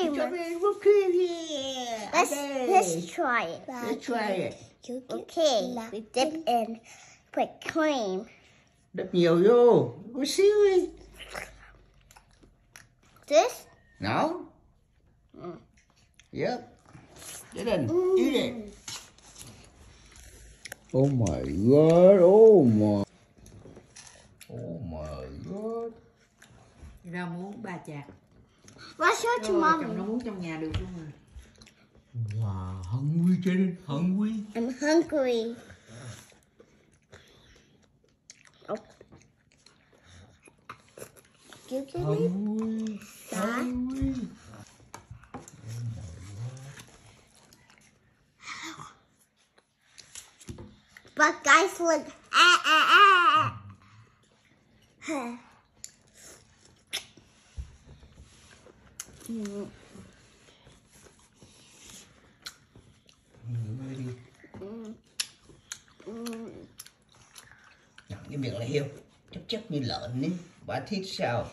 cream. Strawberry whipped cream, yeah. Let's okay. let's try it. Let's try it. Okay, we dip in, put cream. Đập nhiều vô. Một xíu đi. This No? Yep. Get in. Eat it. Oh my god. Oh my. Oh my god. Ra muốn ba chạc. Show it to Rồi, chồng nó muốn trong nhà được luôn rồi. Wow, hungry, Jaden. Hungry. I'm hungry. Oh. You get it? Hungry. Hungry. But guys, look. Ah, ah, ah. Huh. Mm. Đi. Mm. Cái miệng là hiêu. Chấp chấp như lợn ấy. Bà thích sao?